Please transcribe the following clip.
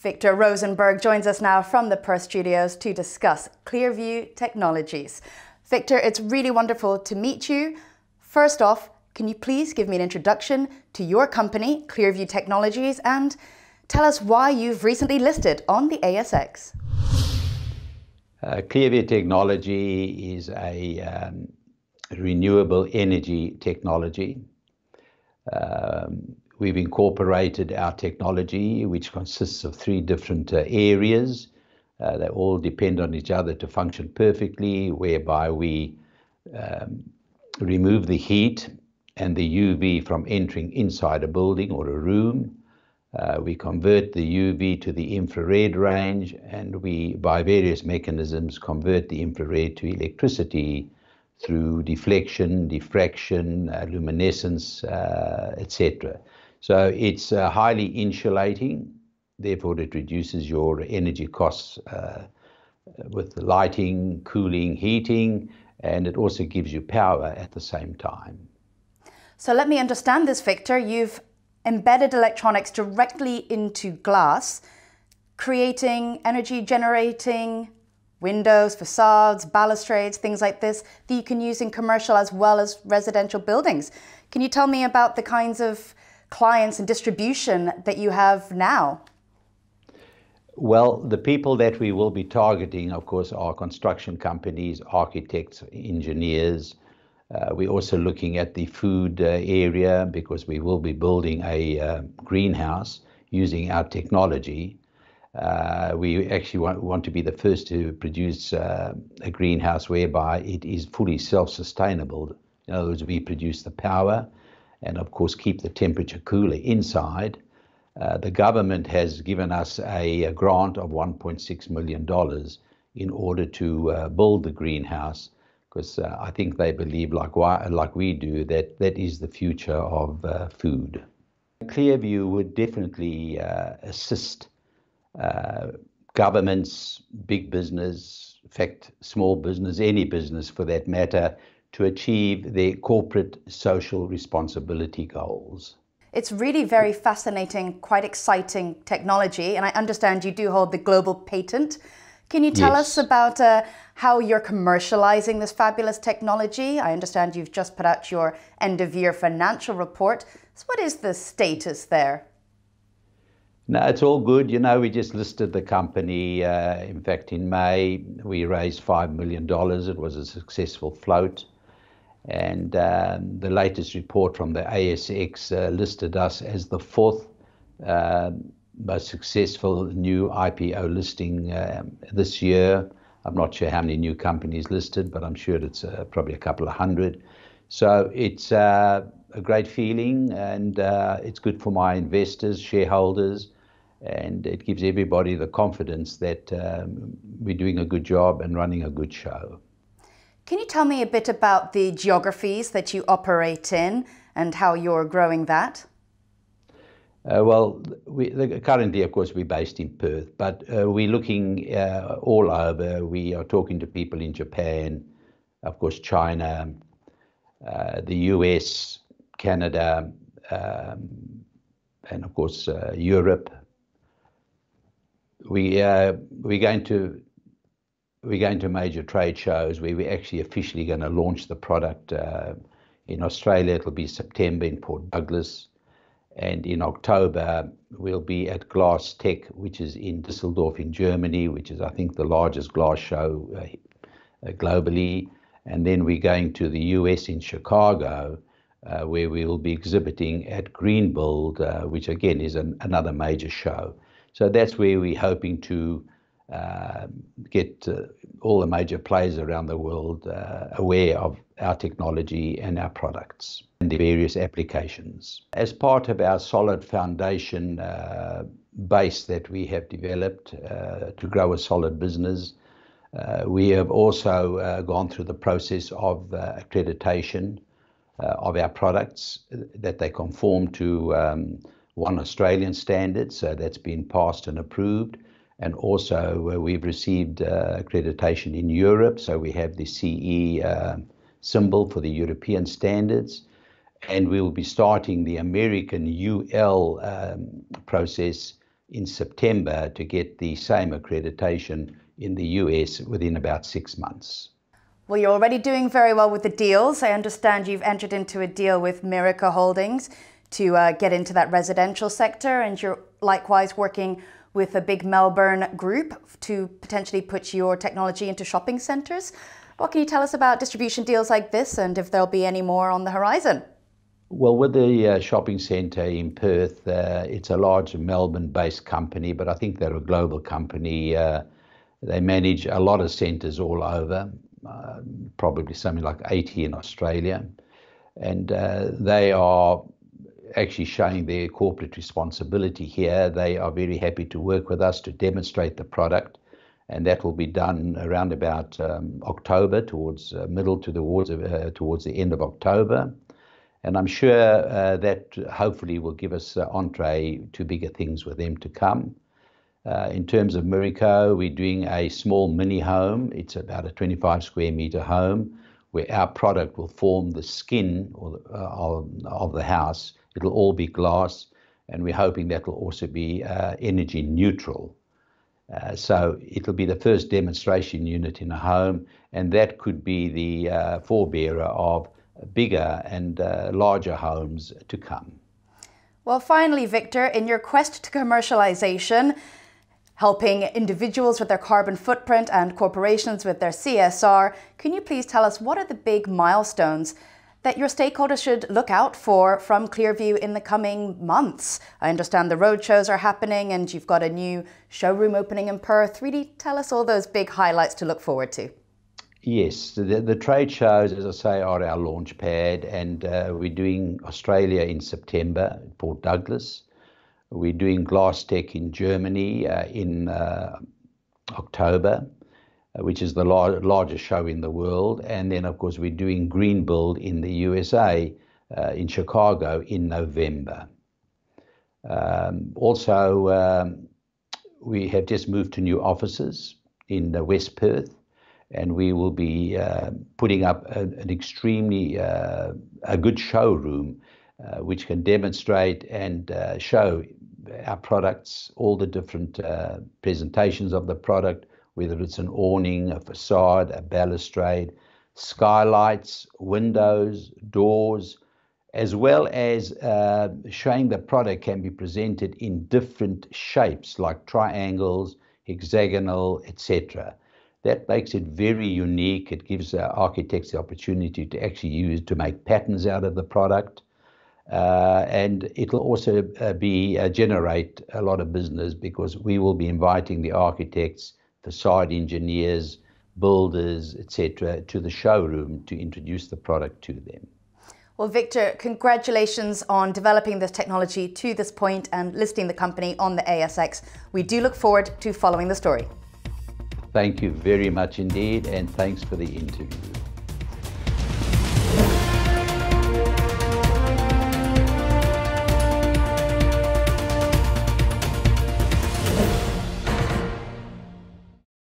Victor Rosenberg joins us now from the Perth studios to discuss ClearVue Technologies. Victor, it's really wonderful to meet you. First off, can you please give me an introduction to your company, ClearVue Technologies, and tell us why you've recently listed on the ASX? Uh, ClearVue Technology is a um, renewable energy technology. Um, We've incorporated our technology, which consists of three different uh, areas. Uh, they all depend on each other to function perfectly, whereby we um, remove the heat and the UV from entering inside a building or a room. Uh, we convert the UV to the infrared range, and we, by various mechanisms, convert the infrared to electricity through deflection, diffraction, luminescence, etc. So it's uh, highly insulating, therefore it reduces your energy costs uh, with lighting, cooling, heating, and it also gives you power at the same time. So let me understand this, Victor. You've embedded electronics directly into glass, creating energy generating windows, facades, balustrades, things like this that you can use in commercial as well as residential buildings. Can you tell me about the kinds of clients and distribution that you have now? Well, the people that we will be targeting, of course, are construction companies, architects, engineers. Uh, we're also looking at the food uh, area because we will be building a uh, greenhouse using our technology. Uh, we actually want, want, to be the first to produce uh, a greenhouse whereby it is fully self-sustainable. In other words, we produce the power, and of course keep the temperature cooler inside. Uh, the government has given us a, a grant of $1.6 million in order to uh, build the greenhouse because uh, I think they believe, like, like we do, that that is the future of uh, food. ClearVue would definitely uh, assist uh, governments, big business, in fact, small business, any business for that matter, to achieve their corporate social responsibility goals. It's really very fascinating, quite exciting technology, and I understand you do hold the global patent. Can you tell yes. us about uh, how you're commercializing this fabulous technology? I understand you've just put out your end of year financial report. So, what is the status there? No, it's all good. You know, we just listed the company. Uh, in fact, in May, we raised $5 million. It was a successful float. And um, the latest report from the ASX uh, listed us as the fourth uh, most successful new IPO listing uh, this year. I'm not sure how many new companies listed, but I'm sure it's uh, probably a couple of hundred. So it's uh, a great feeling, and uh, it's good for my investors, shareholders, and it gives everybody the confidence that um, we're doing a good job and running a good show. Can you tell me a bit about the geographies that you operate in and how you're growing that? Uh, well, we, currently, of course, we're based in Perth, but uh, we're looking uh, all over. We are talking to people in Japan, of course, China, uh, the US, Canada, um, and of course, uh, Europe. We, uh, we're going to we're going to major trade shows where we're actually officially going to launch the product. Uh, in Australia, it'll be September in Port Douglas. And in October, we'll be at Glasstec, which is in Düsseldorf in Germany, which is, I think, the largest glass show uh, uh, globally. And then we're going to the US in Chicago, uh, where we will be exhibiting at Greenbuild, uh, which again is an, another major show. So that's where we're hoping to get uh, all the major players around the world uh, aware of our technology and our products and the various applications. As part of our solid foundation uh, base that we have developed uh, to grow a solid business, uh, we have also gone through the process of accreditation of our products that they conform to um, one Australian standard, so that's been passed and approved and also uh, we've received uh, accreditation in Europe, so we have the CE uh, symbol for the European standards, and we will be starting the American UL um, process in September to get the same accreditation in the US within about six months. Well, you're already doing very well with the deals. I understand you've entered into a deal with Miraca Holdings to uh, get into that residential sector, and you're likewise working with a big Melbourne group to potentially put your technology into shopping centres. What can you tell us about distribution deals like this and if there'll be any more on the horizon? Well, with the uh, shopping centre in Perth, uh, it's a large Melbourne based company, but I think they're a global company. Uh, they manage a lot of centres all over, uh, probably something like 80 in Australia. And uh, they are actually showing their corporate responsibility here. They are very happy to work with us to demonstrate the product, and that will be done around about um, October, towards uh, middle to the towards, uh, towards the end of October. And I'm sure uh, that hopefully will give us uh, entree to bigger things with them to come. Uh, in terms of Miraco, we're doing a small mini home. It's about a 25 square meter home where our product will form the skin or, uh, of, the house It'll all be glass, and we're hoping that will also be uh, energy neutral. Uh, so it'll be the first demonstration unit in a home, and that could be the uh, forebearer of bigger and uh, larger homes to come. Well, finally, Victor, in your quest to commercialization, helping individuals with their carbon footprint and corporations with their CSR, can you please tell us what are the big milestones that your stakeholders should look out for from ClearVue in the coming months? I understand the roadshows are happening and you've got a new showroom opening in Perth. Really tell us all those big highlights to look forward to. Yes, the, the trade shows, as I say, are our launch pad, and uh, we're doing Australia in September, Port Douglas. We're doing Glasstec in Germany uh, in uh, October. Uh, which is the lar- largest show in the world. And then, of course, we're doing Greenbuild in the USA in Chicago in November. Um, also, um, we have just moved to new offices in West Perth, and we will be putting up an extremely a good showroom, which can demonstrate and show our products, all the different presentations of the product, whether it's an awning, a facade, a balustrade, skylights, windows, doors, as well as uh, showing the product can be presented in different shapes like triangles, hexagonal, etc. That makes it very unique. It gives uh, architects the opportunity to actually use to make patterns out of the product. Uh, and it'll also uh, be uh, generate a lot of business because we will be inviting the architects facade engineers, builders, etc., to the showroom to introduce the product to them. Well, Victor, congratulations on developing this technology to this point and listing the company on the ASX. We do look forward to following the story. Thank you very much indeed, and thanks for the interview.